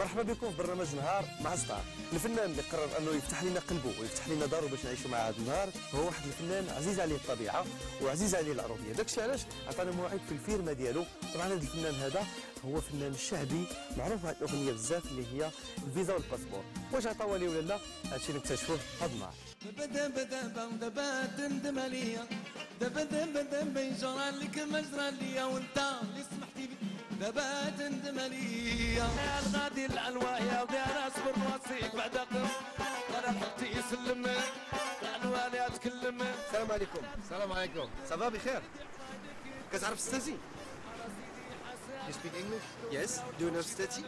مرحبا بكم في برنامج نهار مع ستار. الفنان اللي قرر أنه يفتح لنا قلبه ويفتح لنا داره باش نعيشوا مع هذا النهار. هو واحد الفنان عزيز عليه الطبيعة وعزيز عليه العروبيه داكشي علاش؟ عطانا موعد في الفيرما ديالو. طبعا هذا الفنان هذا هو فنان شعبي معروف بهذه الأغنية بزاف اللي هي الفيزا والباسبور. واش عطاوها لي ولا لا؟ هادشي نكتشفوه هذا النهار. دبا دبا دبا دبا دبا دبا دبا عليا يا الغادي العلوايا ودار أصبر وصيك بعد قر أنا حطي يسلم العلوايا تكلم السلام عليكم السلام عليكم صافا بخير كتعرف ستاتي You speak English? Yes. Do you know stati?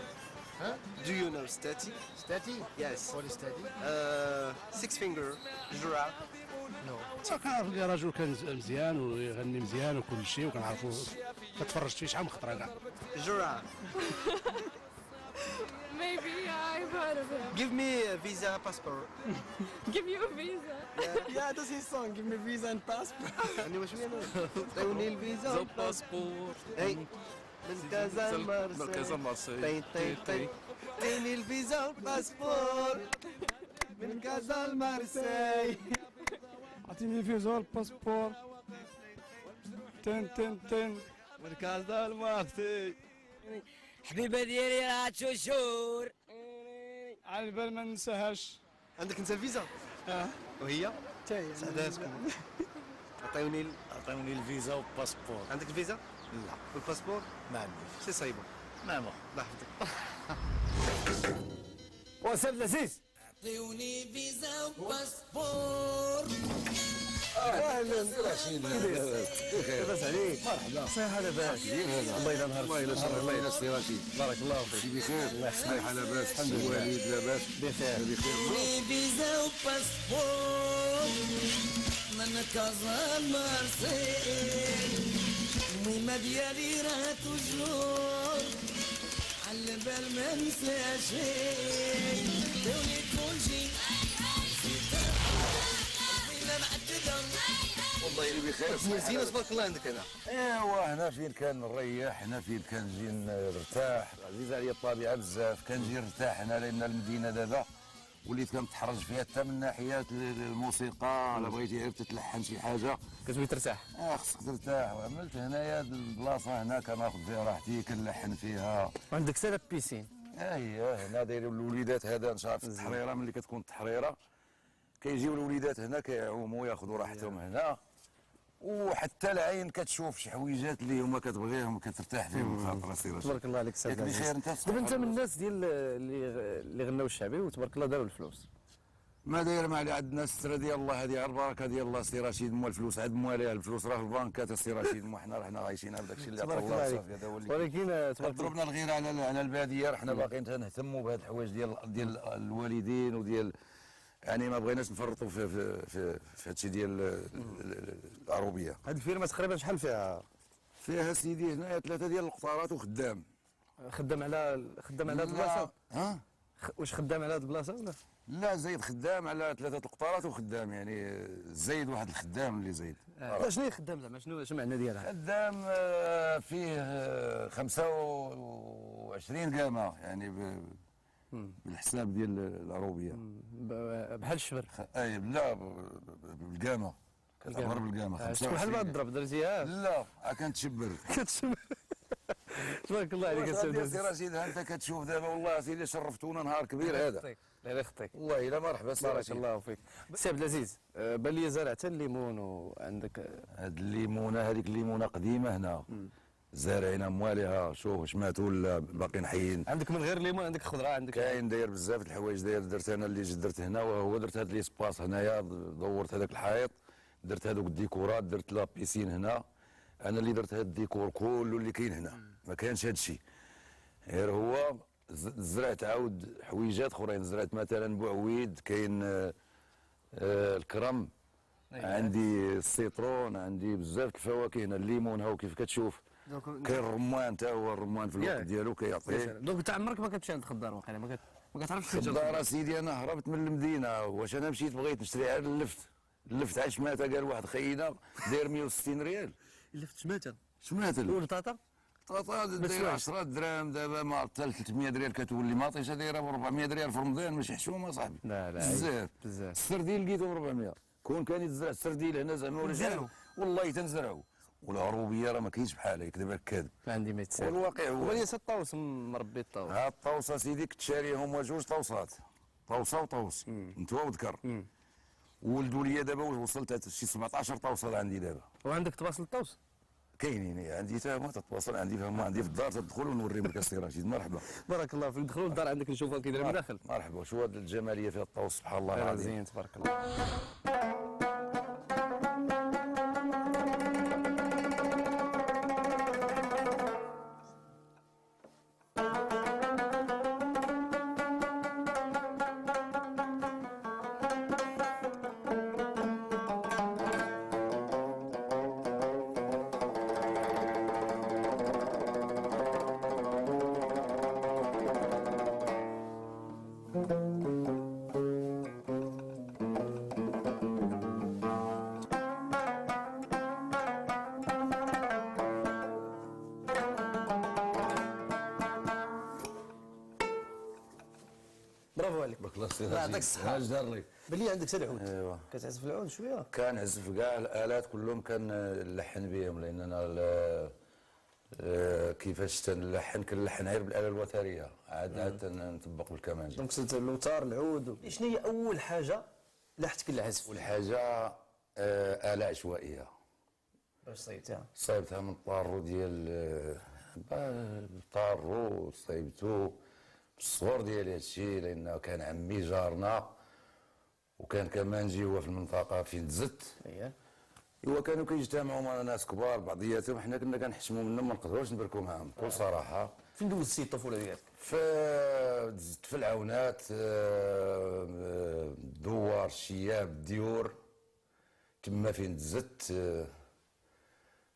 Huh? Do you know stati? Steady? Yes. What is steady? Uh, six finger giraffe. كنعرف لي رجل كان مزيان ويغني مزيان وكل شيء وكنعرفو كتفرجت فيه شحال من خطرة كاع Giraffe. Maybe yeah, I've heard of him. Give me a visa passport. Give you a visa. yeah, that's his song. Give me visa and passport. يعني واش وين عطيوني الفيزا باسبور اي من كازا من كازا لمارسي لمارسي. طي طي طي عطيني الفيزا والباسبور من كازا لمارسي عطيني فيزا الباسبور تن تن تن من كازا لمارسي حبيبة ديالي راه تشوشور على البال ما ننساهاش. عندك انت الفيزا؟ آه. وهي؟ تاهي سعداتكم. عطيوني عطيوني الفيزا والباسبور. عندك الفيزا؟ لا. والباسبور؟ ما عنديش. سي صايبة. نعم الله يحفظك. وسام العزيز عطيوني فيزا وباسبور. لاباس عليك مرحبا صحيح لاباس الله يلا نهار الله يلا شرف الله يلا سيراتي بارك الله فيك بخير يحفظك لاباس الحمد لله الوالد لاباس بخير بخير من كازا مارسيل المهمة ديالي راه تجور على بال ما ننسى شي دوني كل شي والله يلي بخير مزيان تبارك الله عندك أنا ايوا هنا فين كان نريح هنا فين كان نجي نرتاح. عزيز عليا الطبيعه بزاف كنجي نرتاح هنا لأن المدينة دابا وليت كنتحرج فيها حتى من ناحية الموسيقى. الا بغيتي غير تتلحن شي حاجة. كتبغي ترتاح. آه خصك ترتاح. وعملت هنايا هاد البلاصه هنا كناخذ فيها راحتي كنلحن فيها. وعندك سالة بيسين. اييه هنا دايرين الوليدات هذا نشاف في التحريرة ملي كتكون التحريره كيجيو الوليدات هنا كيعوموا ياخذوا راحتهم هنا. وحتى العين كتشوف شي حويجات اللي هما كتبغيهم كترتاح فيهم خاطر سير تبارك الله عليك سي ياك عبد بخير انت دابا انت من الناس. ديال اللي اللي غناو الشعبي وتبارك الله داروا الفلوس. ما داير ما علي عندنا السترة ديال الله هذه على البركه ديال الله سي رشيد مو الفلوس عند مواليها الفلوس راه في البنكات سي رشيد مو حنا رحنا عايشين بداك الشيء اللي عطا الله صافي هذا هو اللي ولكن تبارك الله. ضربنا الغيره على على البادية رحنا باقيين تنهتموا بهاد الحوايج ديال ديال الوالدين وديال يعني ما بغيناش نفرطوا في في في, في هادشي ديال ال- ال- العروبية. هاد الفيرما تقريبا شحال فيها؟ فيها سيدي هنايا ثلاثة ديال القطارات وخدام. خدام على خدام على هاد البلاصة؟ ها؟ واش خدام على هاد البلاصة ولا؟ لا زيد خدام على ثلاثة القطارات وخدام يعني زيد واحد الخدام اللي زيد لا شنو هي خدام زعما؟ شنو شنو معنى ديالها؟ خدام آه، فيه آه، 25 قامه يعني ب- بالحساب ديال العروبية. بحال الشبر. أي لا بالقامة. كتعبر بالقامة. آه، شكون بحال ما 25 تضرب درتيها لا آه، كنتشبر. كتشبر. تبارك الله عليك غادي سي. رشيد؟ انت كتشوف دابا والله سيدي شرفتونا نهار كبير هذا. يخطيك الله يخطيك. والله إلا مرحبا سي بارك الله فيك. سي عبد العزيز آه، بان لي زرعت الليمون وعندك هاد الليمونة هذيك الليمونة قديمة هنا. زارعين مواليها شوف شماتوا ولا باقيين حيين. عندك من غير الليمون عندك خضرة عندك كاين داير بزاف الحوايج داير درت أنا اللي درت هنا وهو درت هاد les espaces هنايا دورت هذاك الحائط درت هذوك الديكورات درت la piscine هنا. أنا اللي درت هاد الديكور كله اللي كاين هنا. ما كانش هاد الشيء غير هو زرعت عاود حويجات أخرين. زرعت مثلا بوعويد كاين آه، آه، الكرم عندي ال citron عندي بزاف الفواكه هنا الليمون هاو كيف كتشوف. كاين الرمان حتى هو الرمان في الوقت. ديالو كيعطيه donc انت عمرك ما كتمشي عند خضار واقيلا ما كت- ما كتعرفش فين تجي خضار سيدي أنا هربت من المدينة. واش أنا مشيت بغيت نشري عاد اللفت. اللفت عاد شماتة قال واحد خينا داير 160 ريال. اللي في شماتة شمات اللفت. والبطاطا طاطا؟ داير 10 دراهم دابا ما حتى 300 ريال كتولي. ماطيشه دايره ب 400 ريال في رمضان. ماشي حشومة صاحبي. لا، لا، بزاف. بزاف. السردين لقيته ب 400 كون كان يتزرع السردين هنا زعما ولا. والله تنزرعو. والعروبية راه ما كاينش بحالها يكذب عليك كذب ما عندي ما يتسال والواقع هو. وغادي الطاوس مربي الطاوس ها الطوسه سيدي كنت شاريهم جوج طوسات طوسه وطوس انت وذكر ولدوا لي دابا وصلت شي 17 طوسه عندي دابا. وعندك تواصل الطاوس كاينين عندي تا هما تتواصل عندي فهما عندي في الدار تدخل ونوريهم لك السي رشيد. مرحبا. بارك الله فيك. دخلوا للدار عندك نشوفها كيدير من داخل. مرحبا. شو هاد الجمالية فيها الطوس سبحان الله خير العظيم. زين تبارك الله. برافو عليك. بارك الله الله يعطيك. اش دار لي. بلي عندك حتى العود ايوا كتعزف العود شوية؟ كنعزف كاع الآلات كلهم كنلحن بهم لأن أنا آه، كيفاش تنلحن كنلحن غير بالآلة الوترية. عاد عاد تنطبق بالكمانجة. donc اللوتار العود. شنو هي أول حاجة لاحتك العزف والحاجة آه، آلة عشوائية. باش صيبتها صايبتها من الطارو ديال آه، الطارو صايبتو. بالصغر ديالي هادشي لأن كان عمي جارنا وكان كمانجي هو في المنطقة فين تزت اييه ايوا كانوا كيجتمعوا مع ناس كبار بعضياتهم حنا كنا كنحشموا منهم ما نقدروش نبركوا معاهم بكل صراحة. فين دوزتي الطفوله ديالك؟ في دزت في العونات آه، آه، الدوار الشياب الديور تما فين دزت آه،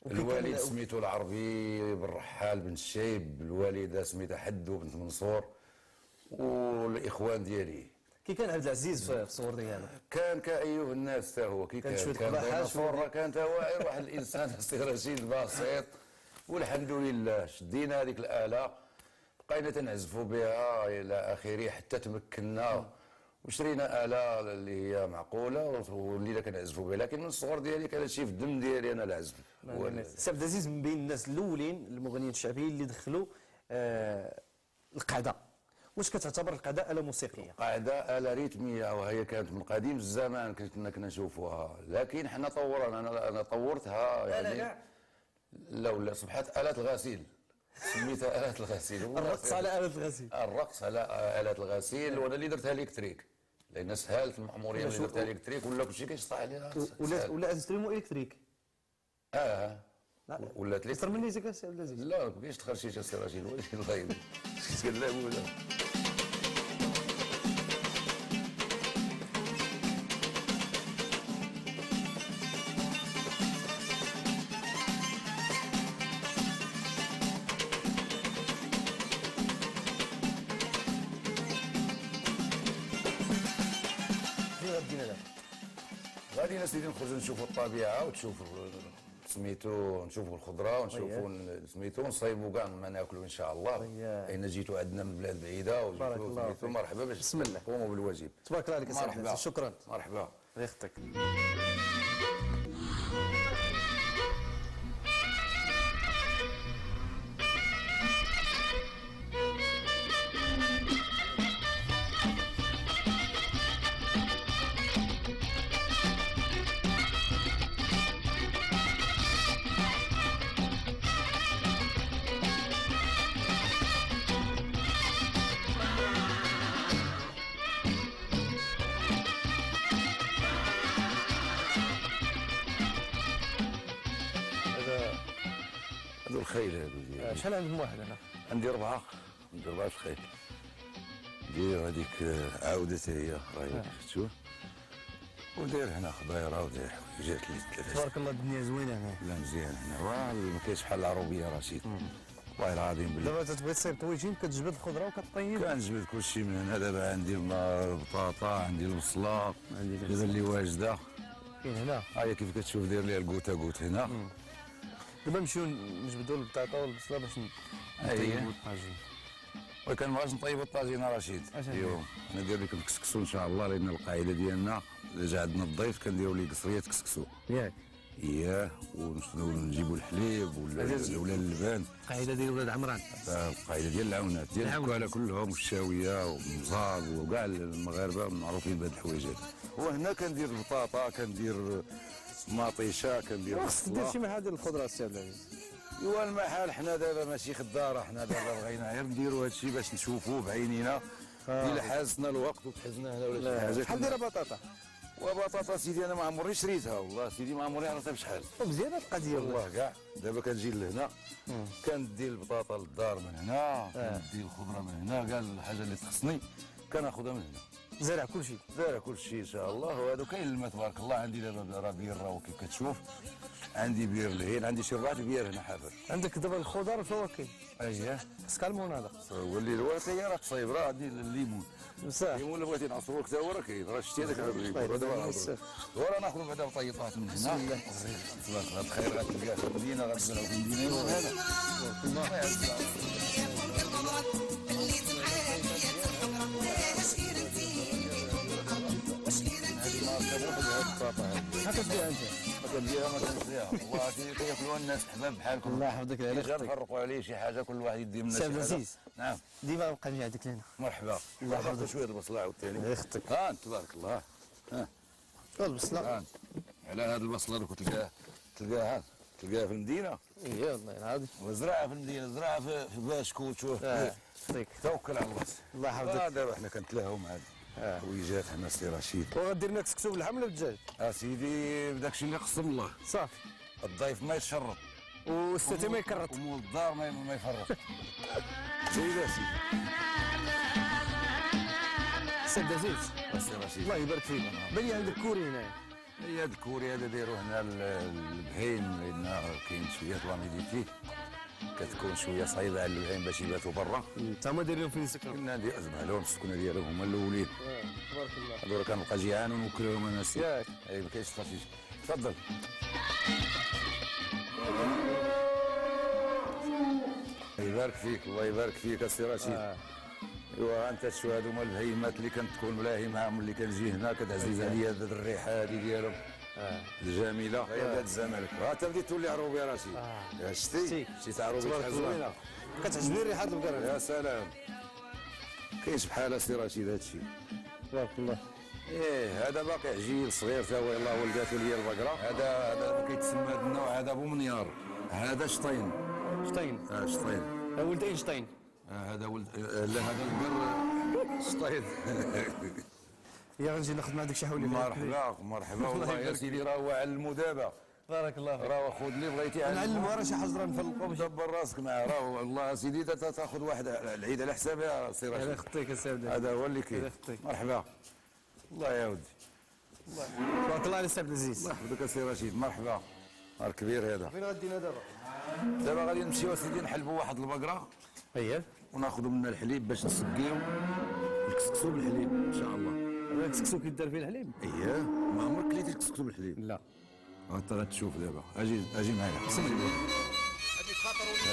وكي الوالد سميتو العربي بن رحال بن الشيب الوالدة سميتها حدو بنت منصور. والإخوان ديالي. كي كان عبد العزيز في الصور ديالو كان كايوه الناس تا هو كي كان كان كان ديناصور كان تا هو غير واحد الإنسان السي رشيد بسيط والحمد لله شدينا هذيك الآلة بقينا تنعزفوا بها إلى آخره حتى تمكنا. وشرينا آلة اللي هي معقولة ولينا كنعزفوا بها. لكن من الصغر ديالي كان شي في الدم ديالي أنا العزف. سي عبد العزيز من بين الناس الأولين المغنيين الشعبيين اللي دخلوا آه القعده واش كتعتبر القعده آلة موسيقية؟ قاعدة آلة ريتمية وهي كانت من قديم الزمان كنا كنا نشوفوها لكن حنا طورنا أنا أنا طورتها يعني لا. ولا صبحت آلة الغسيل. سميتها آلة الغسيل. الرقص على آلة الغسيل. الرقص على آلة الغسيل وأنا اللي درتها électrique لأن سهلت المعموريه ولا اللي درتها électrique ولا كلشي كيشطح عليها. ولا. ولا instrument électrique. آه. لا. ولات لي أكثر مني زيك سي عبد العزيز. لا ما بقيتش تخرجيش السي رشيد الله يبارك. ولا. غادي ناس سيدي نخرجوا نشوفوا الطبيعة وتشوفوا سميتو نشوفوا الخضرة ونشوفوا ن- سميتو نصايبوا كاع ما ناكلوا إن شاء الله. أييه. اين جيتوا عندنا من بلاد بعيدة وجيتوا سميتو. مرحبا باش بسم الله. قوموا بالواجب. تبارك الله عليك مرحبا. شكرا. مرحبا. ريختك هذو ديالي شحال عندكم واحد هنا عندي أربعة عندي أربعة الخيل دير هذيك آه، عودة هي راهي شوف وداير هنا خضيرة وداير حويجات اللي تبارك الله الدنيا زوينة هنا. لا مزيان هنا. ما كاينش بحال العروبية رشيد والله العظيم بالله دابا تتبغي تصيب طويجين كتجبد الخضرة وكطيب. كنجبد كل شيء من هنا. دابا عندي البطاطا عندي البصلة عندي دابا اللي واجدة. كاين هنا؟ هاي كيف كتشوف داير ليها الكوتا كوت هنا. دابا نمشيو نجبدوا البطاطا والبصله باش. نطيبوا الطاجين وكان بغاش نطيب الطاجين رشيد اليوم ندير لك الكسكسو ان شاء الله لأن القاعده ديالنا اذا جا عندنا الضيف كنديروا ليه قصريه كسكسو ياك اياه ونجيبوا الحليب ولا ولا اللبان القاعده ديال ولاد عمران القاعده ديال العونات ديال الكوالا كلهم والشاويه والمصاب وكاع المغاربه معروفين بهاد الحوايج وهنا كندير البطاطا كندير مطيشه كندير خصك دير شي محل ديال الخضره السي عبد العزيز. ايوا المحل حنا دابا ماشي خدارة حنا دابا بغينا غير نديروا هذا الشيء باش نشوفوه بعينينا. الا حازنا الوقت وتحزنا هنا ولا شي حاجة. شحال دايرة بطاطا؟ وبطاطا سيدي أنا ما عمرني شريتها والله سيدي ما عمرني عرفتها بشحال. مزيانه القضية والله. والله كاع. دابا كنجي لهنا كندي البطاطا للدار من هنا كندي الخضرة من هنا كاع الحاجة اللي تخصني. كناخذها من هنا زارع كل شيء. دايره كل شيء إن شاء الله. وهذا كاين الماء تبارك الله. عندي دابا راه بير راه كيف كتشوف. عندي بير الهيل عندي شي ربعه بير هنا حافر عندك دابا الخضر والفواكه اييه خصك المناضه هو اللي حتى راه تصايب. راه عندي الليمون. بصح. الليمون اللي بغيتي نعصرو حتى هو راه كاين. راه شتي هذاك الليمون دابا. وراه ناخذ بعدا بطيطات من هنا. بسم الله. تبارك الله. الخير غتلقاه في المدينة. غتزرعو في المدينة. وهذا الله يعزك. هكا تبيع انت ما الناس بحالكم الله يحفظك أختك نفرقوا عليه شي حاجة كل واحد يدي حاجة العزيز. نعم ديما نبقى عندك لهنا مرحبا الله يحفظك. شوية البصله عاوتاني الله يخطك ها تبارك الله ها البصله على هذا البصله اللي كنت تلقاها تلقاها في المدينة اي والله العظيم وزرعها في المدينة زرعها في باشكوت شوف يخطيك توكل على الله الله يحفظك. دابا حنا كنتلاهاو مع هاد الحويجات حنا سي رشيد. وغدير لنا كسكسو باللحم ولا بالدجاج اسيدي بداك الشيء اللي قسم الله. صافي. الضيف ما يتشرط والستة ما يكرط ومول الدار ما يفرط. سيدي اسيدي سي عبد العزيز سي رشيد. الله يبارك فيك. بني عندك écurie هنايا هي ال écurie هذا دايروا هنا ال- البهيم لأن كاين شوية l'humidité كتكون شوية صعيبة على البهيم باش يباتوا برا. انت ما داير لهم فين يسكنوا كنا ندير ازمع لهم السكنة ديالهم هما الأولين. تبارك الله. هذول كنبقى جيعان ونوكلهم أنا سي ياك. أي ما كاينش تفرجيج تفضل. الله يبارك فيك الله يبارك فيك السي رشيد أيوا أنت شو هادو هما البهيمات اللي كنت تكون ملاهي معاهم اللي كنجي هنا كتعزيز عليا هاد الريحة هادي ديالهم. الجميله هي هاد الزمالك ها انت بديت تولي عروبي رشيد يا شتي شتي. شتي عروبي. زوينة. كتعجبني ريحه البقرة. يا سلام. كاينش بحال سي رشيد هادشي تبارك الله. إيه هذا باقي عجيل صغير تا هو يلاه ولداتو ليا البقرة. هذا هذا كيتسمى هذا النوع هذا أبو منيار. هذا شطين. شطين. آه شطين. ولد اينشتاين آه هذا ولد آه لا هذا البر شطين. يا غنجي ناخذ مع داك شي حولي مرحبا مرحبا. والله يا سيدي راه هو علمو دابا بارك الله فيك. راه خذ اللي بغيتي علمو نعلمو راه شي حجره نفلقو دبر راسك معاه. راه والله سيدي تا- تاخذ واحد العيد على حسابي يا سي الله يخطيك السي عبد هذا هو اللي كاين. الله. مرحبا. الله يا ودي. تبارك الله على السي عبد العزيز. الله يحفظك سي رشيد. مرحبا. نهار كبير هذا. فين غادينا دابا دابا غادي نمشيو سيدي نحلبوا واحد البقرة. اييه وناخذوا منها الحليب باش نسقيو. الكسكسو بالحليب إن شاء الله. هذاك السكسو كيدار فيه الحليب. اييه ما عمرك كليتي الكسكسو بالحليب؟ لا. انت غتشوف دابا. أجي أجي معايا.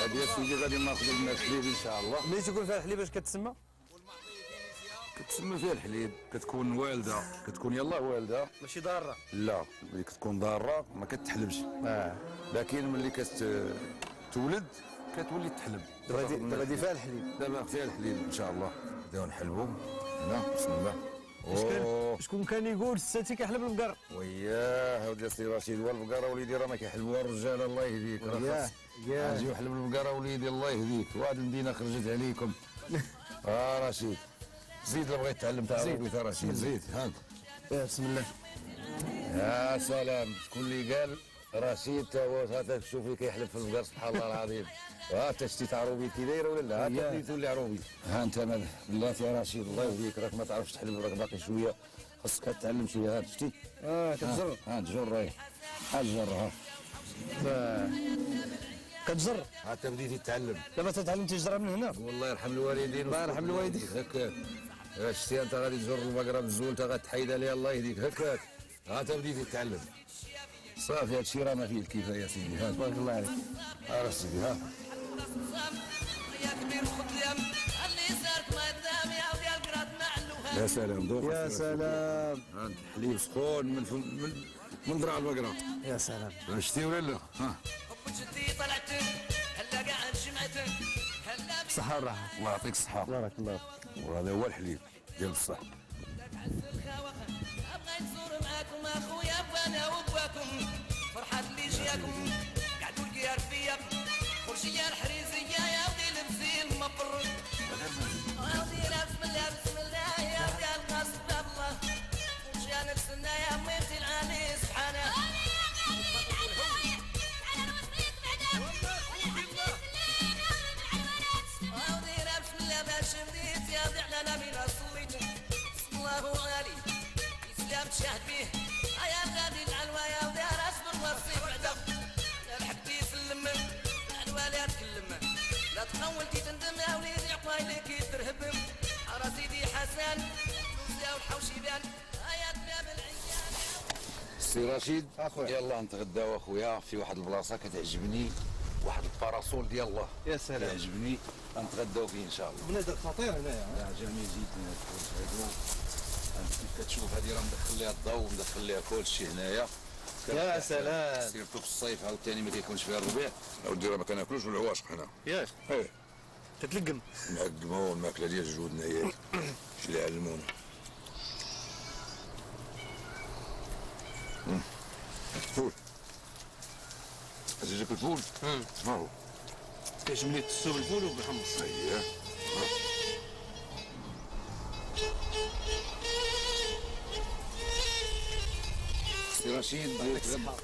هذه يا سيدي غادي ناخذوا منها الحليب إن شاء الله. ملي تكون فيها الحليب اش كتسمى؟ كتسمى فيها الحليب. كتكون والدة. كتكون يلاه والدة. ماشي ضارة. لا ملي كتكون ضارة ما كتحلبش. آه. لكن ملي كتولد كتولي تحلب. دابا دي- دابا فيها الحليب. دابا فيها الحليب إن شاء الله. نبداو نحلبوا هنا بسم الله. شكون كان؟ يقول الساتي كيحلب البقر وياه ودي سي رشيد والبقره وليدي راه ما كيحلبوها الرجال الله يهديك راه خاص- وحلب البقره وليدي الله يهديك. وهاد المدينة خرجت عليكم. آه رشيد. زيد لو بغيت تعلم تعرفي تا رشيد. زيد. هاك يا بسم الله. يا سلام. شكون اللي قال رشيد تا هو هذا شوفي كيحلب في البقر سبحان الله العظيم. ها انت شتي تاع عروبي كي دايره ولا لا؟ ها انت اللي تولي عروبي. ها انت بلاتي يا رشيد الله يهديك راك ما تعرفش تحلب راك باقي شوية. خاصك تتعلم شوية. ها شتي آه كتجر. ها تجر راهي ها تجر ها. كتجر. ها انت بديتي تتعلم. دابا تتعلم تجرى من هنا؟ والله يرحم الوالدين. الله يرحم الوالدين. هكاك. شتي انت غادي تجر البقره بالزول انت غتحيدها ليها الله يهديك. هكاك. ها انت بديتي تتعلم. صافي هادشي رانا فيه الكفايه سيدي. ها تبارك الله عليك. ها سيدي ها. يا ما يا يا سلام دوق يا سلام. ها الحليب سخون من فم من من ذراع البقرة. يا سلام. شتي ولا لا؟ ها. وجدي طلعت هلا قاع جمعت هلا صحة والراحة. الله يعطيك الصحة. بارك الله وهذا هو الحليب ديال الصح. نزور معاكم أخويا وأنا وبواكم فرحة اللي جياكم. قعدوا فيا. خرجية الحريزية يا تخولتي تندم يا وليدي على سيدي حسن يا والحوشي بان. يا دباب العيان سي رشيد يلا نتغداو اخويا في واحد البلاصة كتعجبني واحد الباراسول ديال الله. يا سلام. كيعجبني غنتغداو فيه إن شاء الله. بنادق خطير هنايا. لا جميل جدا. هادو كيف كتشوف هذه راه مدخل ليها الضوء ومدخل ليها كل شيء هنايا. يا سلام. سيرتو في الصيف عاوتاني ما كيكونش فيها الربيع. اودي راه ما كناكلوش العواشق حنا. ياك إيه. تتلقم. معقمه الماكلة ديال جودنا هي. شي اللي علمونا. فول. عزيزك الفول ما هو. كيعجبني تسو بالفول وبالحمص. اييه رشيد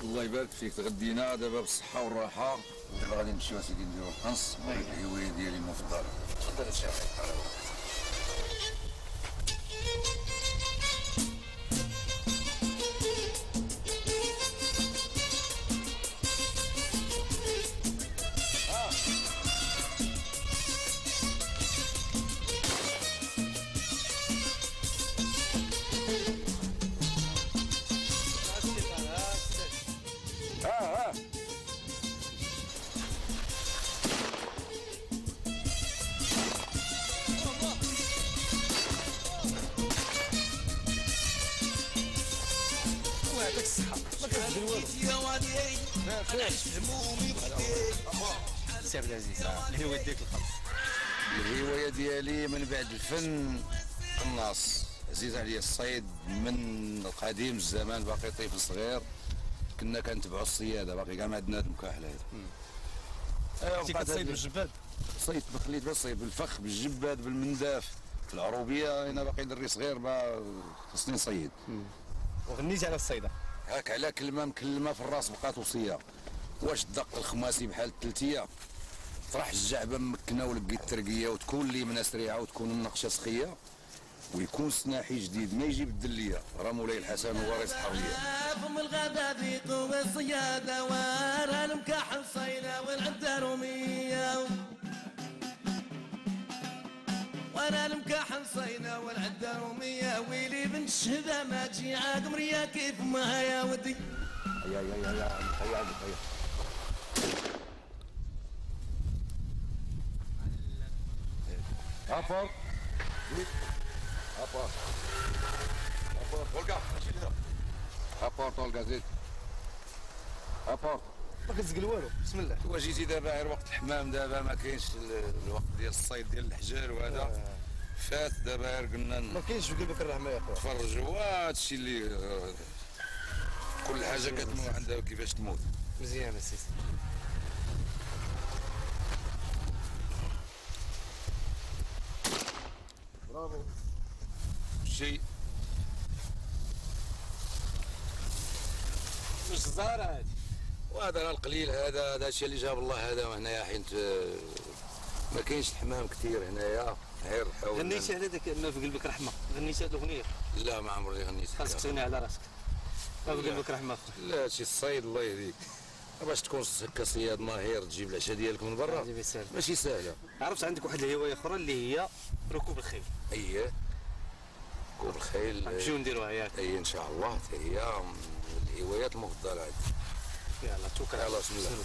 الله يبارك فيك تغدينا دابا بالصحة والراحة. دابا غادي نمشيو اسيدي نديرو القنص ونوريك الهواية ديالي المفضلة تفضل الشيخ الهواية ديالي من بعد الفن الناس. عزيز عليا الصيد من القديم الزمان باقي طفل صغير. كنا كنتبعوا الصيادة باقي كاع ما عندنا هاد المكاحل هذا كنتي بقات كتصيد بالجباد صيد بخليت بالصيد بالفخ بالجباد بالمنداف. في العروبية أنا باقي دري صغير ما خصني نصيد. وغنيتي على الصيدة. هاك على كلمة مكلمة في الراس بقات وصيه واش دق الخماسي بحال التلتية؟ طرح الجعبه ممكنه ولقيت الترقيه وتكون لي من سريعه وتكون النقشه سخية ويكون سناحي جديد ما يجي بالدليه راه مولاي الحسن هو رئيس الحريه فم الغدا ذيق والصيادة ورا المكاحل صينة والعدة رومية ورا المكاحل صينة والعدة رومية ويلي بنت الشهدة ما تجي عاد مريا كيف ما يا ودي هيا هيا هيا هيا. هابور زيد هابور هابور طولقة ماشي هنا هابور طولقة زيد. هابور ما كتزقل والو. بسم الله. هو جيتي دابا غير وقت الحمام دابا ما كاينش ال- الوقت ديال الصيد ديال الحجر وهذا. فات دابا غير قلنا ما كاينش في قلبك الرحمة يا خويا نتفرجوا وهادشي اللي آه، كل حاجة كتموت عندها كيفاش تموت. مزيان السيسي شيء مش زهرة هادي وهذا راه القليل هذا هذا الشيء اللي جاب الله هذا هنايا حين ما كاينش الحمام كثير هنايا غير حاول غنيتي على ذاك ما في قلبك رحمة. غنيتي هاد الأغنية. لا ما عمري غنيت خاصك تغني على راسك. ما في قلبك رحمة. خويا لا هادشي الصيد الله يهديك. باش تكون هكا صياد ماهر تجيب العشاء ديالك من برا. ماشي سهلة. عرفت عندك واحد الهواية أخرى اللي هي ركوب الخيل. اييه كور الخيل. نمشيو نديروها ياك اي إن شاء الله. حتى هي الهوايات المفضلة عندي يلا توكل على يلا بسم الله.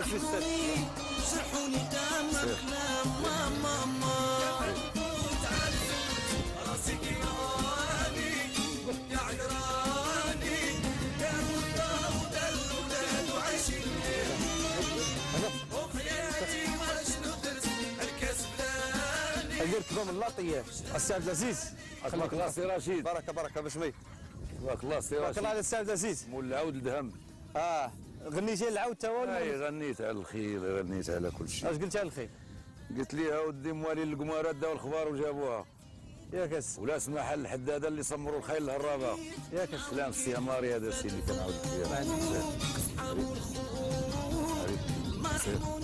دخلها الكليبات اسي آه، تبارك الله عليك في الست ندير كذوم اللاطيه السي عبد العزيز الله سي رشيد بركه بركه بسمي تبارك الله سي تبارك الله على رشيد عبد العزيز مول العود الدهم آه غنيتي العود تا هو ولا اي غنيت على الخير غنيت على كل شيء. اش قلت على الخير؟ قلت لي اودي موالين القمارات داو الخبار وجابوها. ياك اس ولا سمح الحداده اللي صمروا الخيل الهرابه ياك اس سلام السي ماري هذا السي اللي كان عاود ما عندك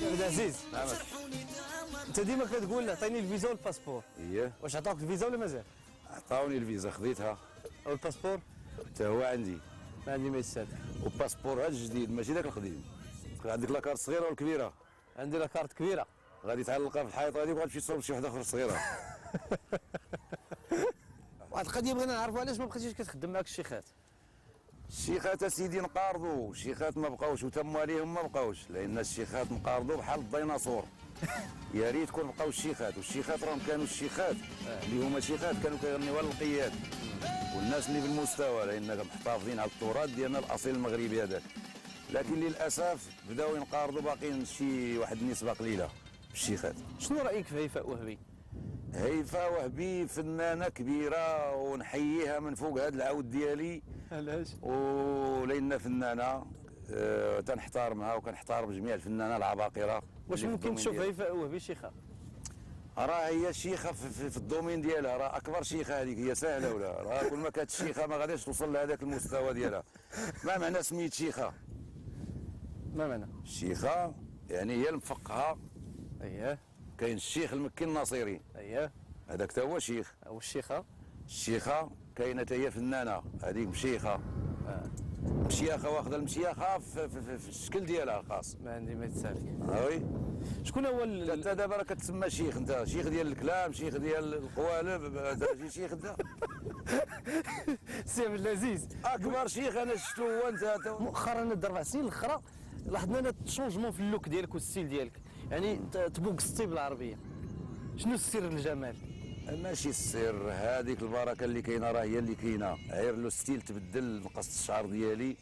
عبد العزيز. انت ديما كتقول عطيني الفيزا والباسبور. إيه. واش عطاوك الفيزا ولا مازال؟ عطاوني الفيزا خذيتها أو الباسبور حتى هو عندي. ما عندي ما يستاهل وباسبور هذا الجديد ماشي ذاك القديم. عندك la carte الصغيره والكبيرة. عندي la carte كبيرة. غادي تعلقها في الحيط هذيك وغتمشي تصوب شي وحدة أخرى صغيرة. واحد القضية بغينا نعرفوا علاش ما بقيتيش كتخدم معاك الشيخات. الشيخات أسيدي نقارضوا الشيخات ما بقاوش وتموا عليهم ما بقاوش لأن الشيخات نقارضوا بحال الديناصور. يا ريت كون بقاو الشيخات والشيخات راهم كانوا الشيخات. اللي هما شيخات كانوا كيغنيوا على القياد والناس اللي بالمستوى لأن محتفظين على التراث ديالنا الأصيل المغربي هذاك. لكن للأسف بداو ينقارضوا باقيين شي واحد النسبة قليلة بالشيخات. شنو رأيك في هيفاء وهبي؟ هيفا وهبي فنانة كبيرة ونحييها من فوق هذا العود ديالي. علاش؟ ولأن فنانة آه، تنحترمها وكنحترم جميع الفنانة العباقرة. واش ممكن ال domaine تشوف ديالها. هيفاء وهبي شيخة. راه هي شيخة في, في, في ال domaine ديالها. راه أكبر شيخة هذيك. هي سهلة ولا؟ راه كل ما كانت شيخة ما غاديش توصل لهذاك المستوى ديالها. ما معنى سميت شيخة؟ ما معنى؟ الشيخه يعني هي المفقهة. اييه كاين الشيخ المكي الناصيري اييه هذاك هو شيخ. والشيخه الشيخة؟ كاينة هي فنانة. هذيك مشيخة. مشيخه واخذة المشيخه في, في, في, في الشكل ديالها الخاص. ما عندي ما يتسالك Oui. شكون هو انت دابا راه كتسمى شيخ انت. شيخ ديال الكلام شيخ ديال القوالب شيخ انت. السي عبد العزيز. أكبر شيخ أنا شفتو هو انت. مؤخرا هاد أربع سنين الأخرى لاحظنا هذا ال changement في ال look ديالك وال style ديالك. يعني تبوكستي بالعربية. شنو السر الجمال؟ ماشي السر هذيك البركه اللي كاينة راه هي اللي كاينة غير le style تبدل نقصت الشعر ديالي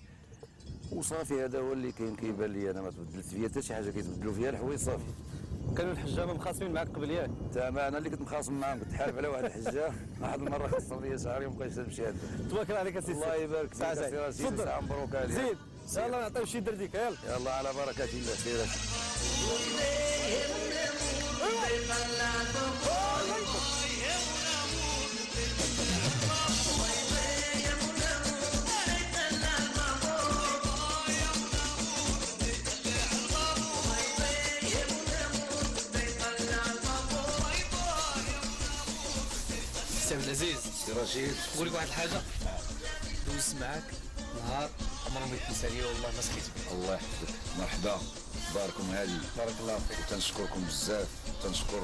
وصافي هذا هو اللي كاين كيبان لي أنا ما تبدلت فيا حتى شي حاجة كيتبدلوا فيها الحوايج صافي كانوا الحجامه مخاصمين معاك قبل ياك تمام أنا اللي كنت مخاصم معاهم كنت حالف على واحد الحجه واحد المره خسر لي شعري وما بقيتش نمشي هذا تبارك الله عليك السي الله يبارك فيك ساعة. رشيد، تفضل. مبروك عليك. زيد يلا نعطيو شي درديك يلا يلا على بركه الله سير العزيز سي رشيد. نقول لك واحد الحاجة دوزت معاك. نهار عمره ما يتنسى لي والله ما سخيت. بيه. الله يحفظك. مرحبا. باركم هادي. بارك الله فيك. وتنشكركم بزاف. وتنشكر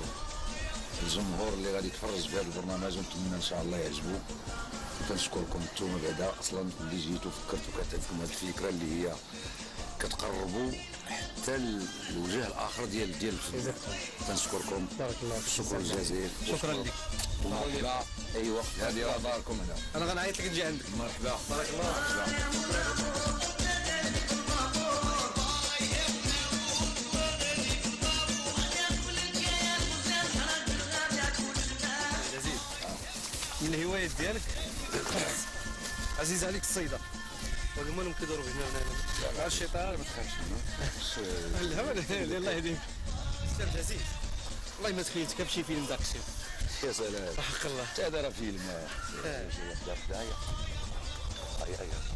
الجمهور اللي غادي يتفرج في هذا البرنامج. ونتمنى إن شاء الله يعجبو وتنشكركم أنتم بعدا. أصلا اللي جيتوا فكرتوا كانت عندكم هذه الفكرة اللي هي كتقربوا حتى الوجه الآخر ديال ديال الفن. تنشكركم. بارك الله فيك. الشكر الجزيل شكرا لك. ومرحبا ايوا هذه راه داركم هنا أنا غنعيط لك نجي عندك. مرحبا. بارك الله عزيز من الهوايات ديالك؟ عزيز عليك الصيدة. وهما لهم كيدوروا هنا وهنا. مع الشيطان ما تخافش. لا ولا الله يهديك أستاذ عزيز. والله ما تخيلتك بشي فيلم داك الشيء يا سلام. حق الله. هذا راه فيلم هيا هيا